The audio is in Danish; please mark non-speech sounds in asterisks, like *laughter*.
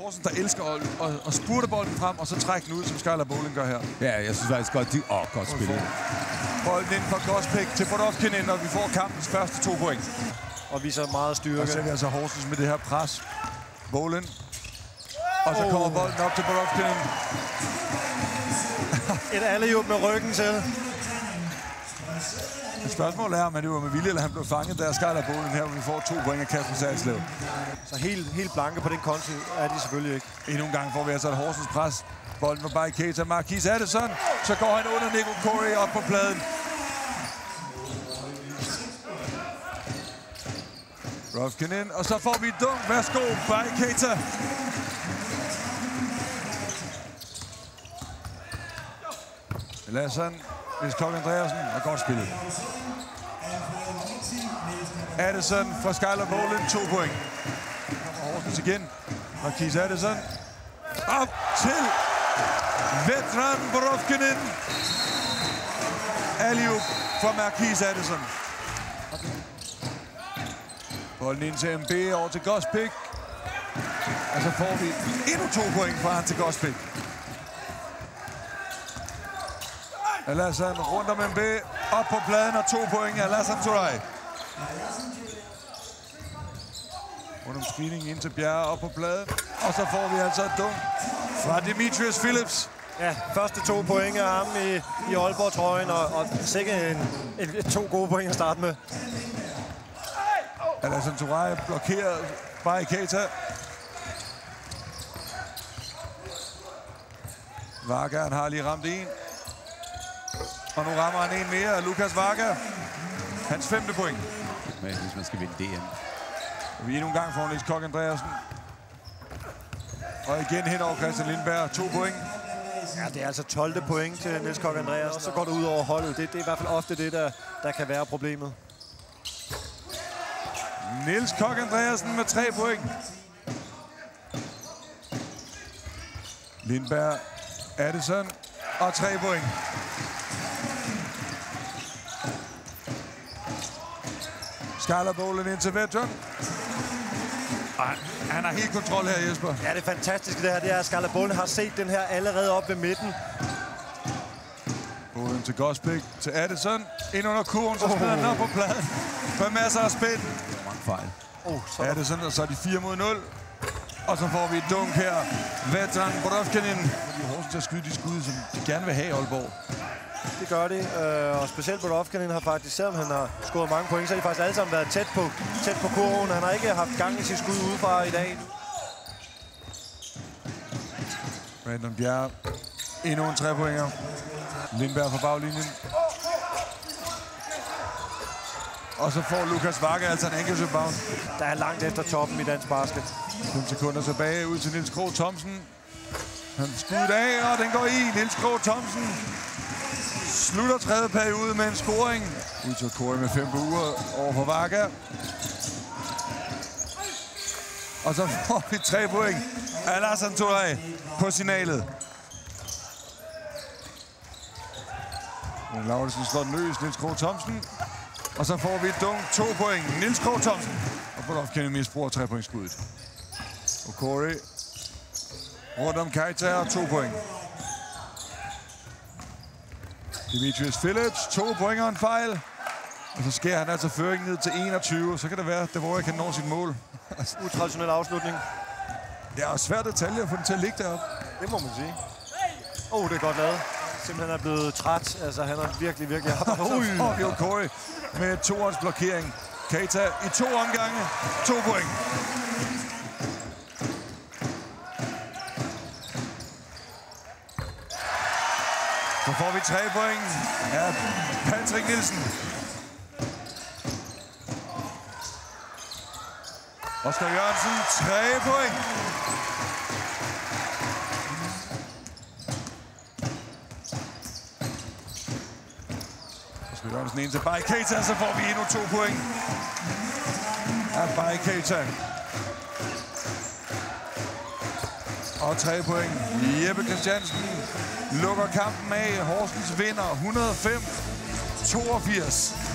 Horsens, der elsker at, at, at spurte bolden frem, og så trække den ud, som Skylar Bowling gør her. Ja, jeg synes faktisk godt, de... Åh, oh, godt spillet. Bolden ind fra Gospik til Bodovkinen, og vi får kampens første to point. Og viser meget styrke. Og så er vi altså Horsens med det her pres. Bowling. Og så kommer bolden op til Bodovkinen. Et alley med ryggen til. Et spørgsmål er, om det var med vilje, eller han blev fanget der. Skylar Bowling her, hvor vi får to point af Kasper Salslev. Så helt, helt blanke på den konti er de selvfølgelig ikke. Endnu en gang får vi altså et Horsens pres. Bolden var bare i Keita. Marquis Addison. Så går han under Nico Corey op på pladen. Rofkin ind, og så får vi dunk. Værsgo, by Keita. Lassan, Niels Klokke Andreasen, og godt spillet. Addison fra Skyler Bowling, to point. Kommer Horsens igen. Marquis Addison. Op til Vetran Borofkinen. Aliup fra Marquis Addison. Bolden ind til MB over til Gospik. Og så får vi endnu to point fra han til Gospik. Alassan rundt om MB. Op på pladen og to point Alassan Turay. Rundt om screening ind til Bjerre op på pladen. Og så får vi altså et dunk fra Demetrius Phillips. Ja, første to point af ham i, i Aalborg-trøjen, og, og sikkert en, en, to gode point at starte med. Alassan Turay blokeret by Keita. Varga, han har lige ramt en. Og nu rammer han en mere. Lukas Varga. Hans femte point. Men hvis man skal vinde DM. Og vi endnu en gang får Niels Kok Andreasen. Og igen hen over Christian Lindberg. To point. Ja, det er altså 12. point til Niels Kok Andreas, og så går det ud over holdet. Det, det er i hvert fald ofte det, der, der kan være problemet. Niels Kok Andreasen med tre point. Lindberg, Addison og tre point. Skyler Bowlen ind til Vetton. Ej, han har helt kontrol her, Jesper. Ja, det fantastiske det her, det er, at Scarlett Bowlen har set den her allerede op ved midten. Bowlen til Gospik, til Addison. Ind under kurven, så smider han den op på pladen. Med masser af spænd. Mange fejl. Oh, så Addison, og så er de 4 mod 0. Og så får vi et dunk her. Vetran Brodovkinin. De er til at skyde de skud, som de gerne vil have i Aalborg. Det gør det. Øh, og specielt Bodovkanin har faktisk, selvom han har scoret mange point, så har de faktisk alle sammen været tæt på, tæt på kurven. Han har ikke haft gang i sit skud udefra i dag. Brandon Bjerre. Endnu en trepoinger. Lindberg fra baglinjen. Og så får Lukas Varga altså en enkelt rebound. Der er langt efter toppen i dansk basket. 5 sekunder tilbage ud til Nils Krog Thomsen. Han skuddet af, og den går i. Nils Krog Thomsen slutter tredje periode med en scoring. Udtog til Kori med 5 på uger over for Varga. Og så får vi tre point af Lars Touré på signalet. Men Lauritsen slår den løs. Niels Krog Thomsen. Og så får vi et dunk. To point. Niels Krog Thomsen. Og Bolov kan misbruger tre point skuddet. Og Corey rundt om Keita og to point. Demetrius Phillips, to point og en fejl. Og så skærer han altså føringen ned til 21. Så kan det være, at Devoria kan nå sit mål. *laughs* Utraditionel afslutning. Det er svært detalje at få den til at ligge deroppe. Det må man sige. Åh, oh, det er godt lavet. Simpelthen er blevet træt. Altså, han har virkelig, virkelig får vi jo Corey med toårs blokering. Keita i to omgange. To point. Får vi tre point af Patrick Nielsen. Oscar Jørgensen, tre point. Oscar Jørgensen ind til Bay så får vi endnu to point af Bay Og tre point. Jeppe Christiansen lukker kampen af. Horsens vinder 105-82.